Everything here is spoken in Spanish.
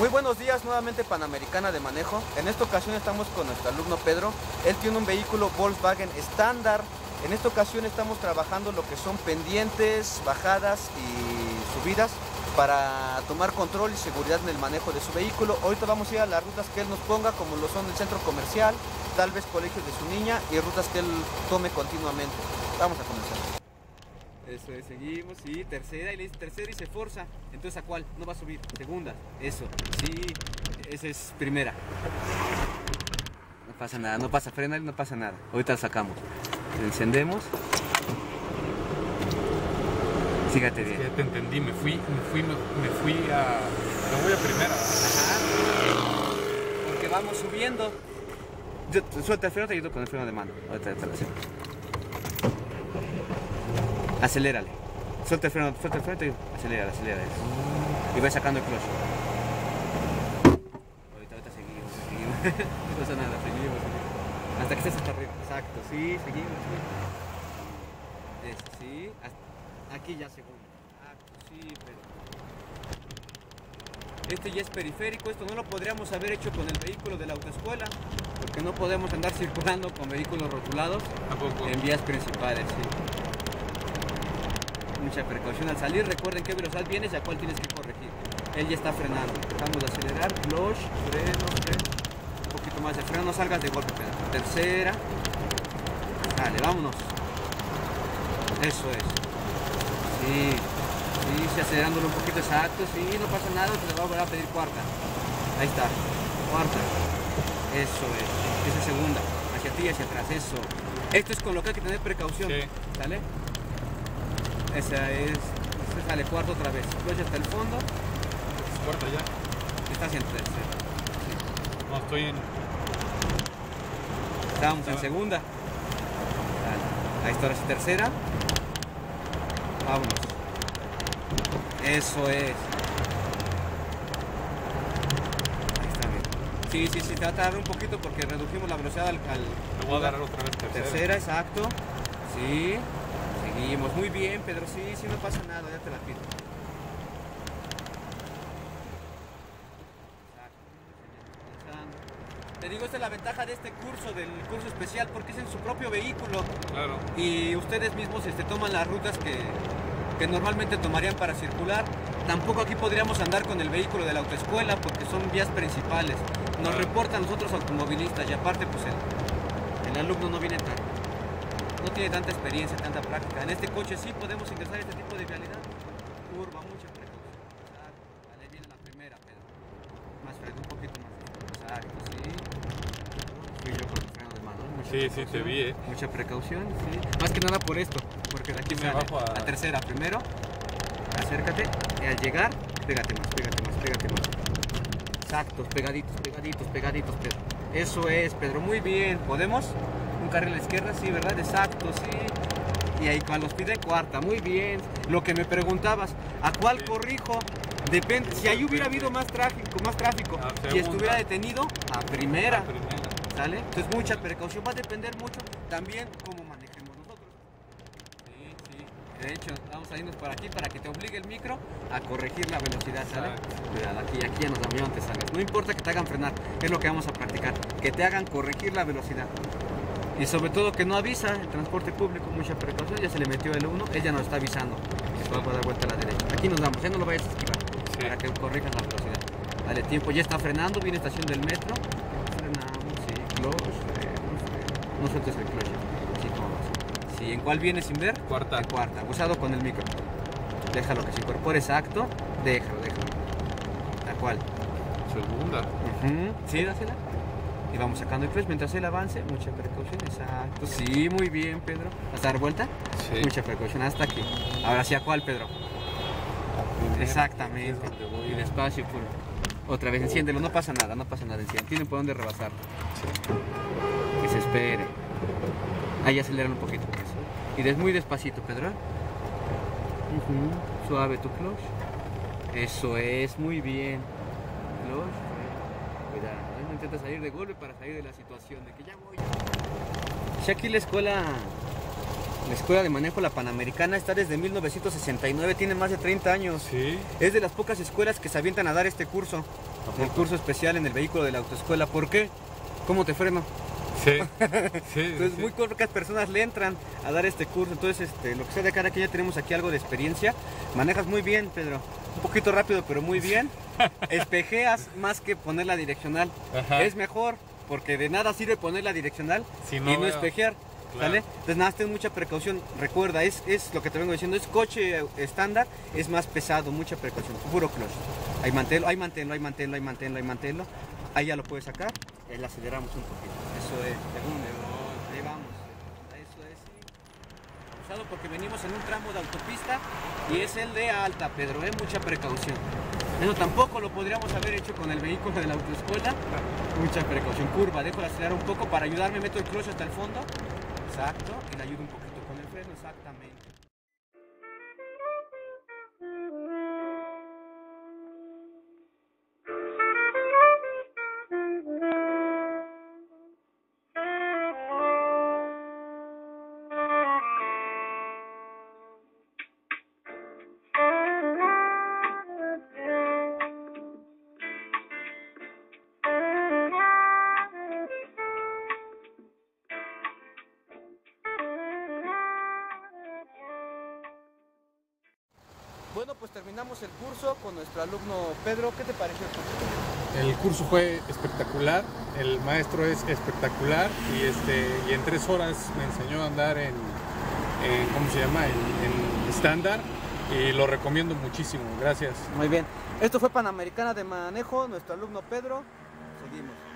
Muy buenos días, nuevamente Panamericana de Manejo. En esta ocasión estamos con nuestro alumno Pedro. Él tiene un vehículo Volkswagen estándar. En esta ocasión estamos trabajando lo que son pendientes, bajadas y subidas para tomar control y seguridad en el manejo de su vehículo. Ahorita vamos a ir a las rutas que él nos ponga, como lo son el centro comercial, tal vez colegios de su niña y rutas que él tome continuamente. Vamos a comenzar. Eso es, seguimos, sí, tercera y le dice tercera y se forza. Entonces, ¿a cuál? No va a subir. Segunda, eso, sí, esa es primera. No pasa nada, no pasa frena y no pasa nada. Ahorita la sacamos. La encendemos. Sígate bien. Ya te entendí, me fui, me fui, me, me fui a. Me voy a primera. Ajá. Porque vamos subiendo. Yo, suelta el freno, te ayudo con el freno de mano. Ahorita te lo hacemos. Acelérale. Suelta el freno, suelta el freno, ayudo. Acelérale, acelérale. Y va sacando el clutch. Ahorita, ahorita seguimos, seguimos. no pasa nada, seguimos, seguimos. Hasta que estés hasta arriba. Exacto, sí, seguimos. sí. Eso, sí. Hasta- Aquí ya segundo. Exacto, sí, pero. Este ya es periférico, esto no lo podríamos haber hecho con el vehículo de la autoescuela, porque no podemos andar circulando con vehículos rotulados en vías principales, sí. Mucha precaución al salir, recuerden qué velocidad vienes y a cuál tienes que corregir. Él ya está frenando. Vamos a acelerar, clutch, freno, freno. Un poquito más de freno, no salgas de golpe. Pedro. Tercera. Dale, vámonos. Eso es. Sí, sí, sí, acelerándolo un poquito exacto, sí, no pasa nada, te le voy a volver a pedir cuarta. Ahí está, cuarta. Eso es, esa es segunda, hacia ti y hacia atrás, eso. Esto es con lo que hay que tener precaución, Sí. ¿sale? Esa es, esa sale cuarto otra vez, clutch hasta el fondo, Corta ya. estás en tercera. No, estoy en. Estábamos en segunda. Dale. Ahí está ahora sí tercera. Vámonos. Eso es. Ahí está bien. Sí, sí, sí, te va a tardar un poquito porque redujimos la velocidad al, al- Me voy a agarrar otra vez tercera. tercera, exacto. Sí. Seguimos. Muy bien, Pedro. Sí, sí, no pasa nada, ya te la pido. Te digo, esta es la ventaja de este curso, del curso especial, porque es en su propio vehículo Claro. y ustedes mismos este, toman las rutas que, que normalmente tomarían para circular. Tampoco aquí podríamos andar con el vehículo de la autoescuela porque son vías principales. Nos reportan nosotros automovilistas y aparte pues el, el alumno no viene tan, no tiene tanta experiencia, tanta práctica. En este coche sí podemos ingresar a este tipo de vialidad. Curva, mucha precaución. Exacto. Vale, viene la primera, Pedro. Más freno, un poquito más. Exacto, sí. Fui yo con el freno de mano. Mucha Sí, sí, te vi, eh. Mucha precaución, sí. Más que nada por esto, porque de aquí Me bajo a- La tercera, primero, acércate, y al llegar, pégate más, pégate más, pégate más. Exactos, pegaditos, pegaditos, pegaditos, Pedro. Eso es, Pedro, muy bien. ¿Podemos? Carril a la izquierda, sí, ¿verdad? Exacto, sí. Y ahí cuando nos pide cuarta, muy bien. Lo que me preguntabas, ¿a cuál Sí. corrijo? Depende, si ahí hubiera habido más tráfico, más tráfico A y estuviera detenido, a primera. ¿Sale? Entonces mucha precaución, va a depender mucho también cómo manejemos nosotros. Sí, sí. De hecho, vamos a irnos por aquí para que te obligue el micro a corregir la velocidad, ¿sale? Cuidado, aquí, aquí da miedo antes salgas. No importa que te hagan frenar, es lo que vamos a practicar. Que te hagan corregir la velocidad. Y sobre todo que no avisa el transporte público, mucha precaución. Ya se le metió el 1, él ya nos está avisando. Que va a dar vuelta a la derecha. Aquí nos damos, ya no lo vayas a esquivar. Sí. Para que corrijas la velocidad. Dale tiempo, ya está frenando, viene estación del metro. Frenamos, sí, freno. No sueltes el clutch. Sí, como. Sí, ¿en cuál viene sin ver? Cuarta. En cuarta, usado con el micro. Déjalo que se incorpore exacto. Déjalo, déjalo. La cual. Segunda. Ujú, Sí, dásela. Y vamos sacando el clutch mientras él avance. Mucha precaución, exacto. Sí, muy bien, Pedro. ¿Vas a dar vuelta? Sí. Mucha precaución, hasta aquí. Ahora sí, ¿a cuál, Pedro? Primera. Exactamente. Y despacio, puro. Otra vez, enciéndelo, no pasa nada, no pasa nada, enciende. Tienen por dónde rebasar. Que se espere. Ahí aceleran un poquito más. Y des muy despacito, Pedro. Suave tu clutch. Eso es, muy bien. Clutch. Cuidado, no intentes salir de golpe para salir de la situación de que ya voy. Si aquí la escuela La escuela de manejo La Panamericana está desde 1969, tiene más de 30 años. Sí. Es de las pocas escuelas que se avientan a dar este curso. el curso especial en el vehículo de la autoescuela. ¿Por qué? ¿Cómo te freno? Sí, sí, Entonces sí. muy pocas personas le entran a dar este curso. Entonces este, lo que sea de cara que ya tenemos aquí algo de experiencia. Manejas muy bien, Pedro. Un poquito rápido, pero muy bien. Espejeas más que poner la direccional. Ajá. Es mejor, porque de nada sirve poner la direccional Si y no veo. espejear. Claro. Entonces nada, ten mucha precaución. Recuerda, es, es lo que te vengo diciendo, es coche estándar, es más pesado, mucha precaución. Puro clutch. Ahí manténlo, ahí manténlo, ahí manténlo, ahí manténlo, ahí manténlo. Ahí ya lo puedes sacar, le aceleramos un poquito. Eso es, segundo. Ahí vamos. Eso es. Abusado porque venimos en un tramo de autopista y es el de alta, Pedro, ¿eh? mucha precaución. Eso tampoco lo podríamos haber hecho con el vehículo de la autoescuela. Mucha precaución. Curva, dejo de acelerar un poco para ayudarme, meto el clutch hasta el fondo. Exacto, y le ayudo un poquito con el freno, exactamente. Bueno, pues terminamos el curso con nuestro alumno Pedro. ¿Qué te pareció el curso? El curso fue espectacular, el maestro es espectacular y, este, y en tres horas me enseñó a andar en, en ¿cómo se llama? En, en estándar y lo recomiendo muchísimo. Gracias. Muy bien. Esto fue Panamericana de Manejo, nuestro alumno Pedro. Seguimos.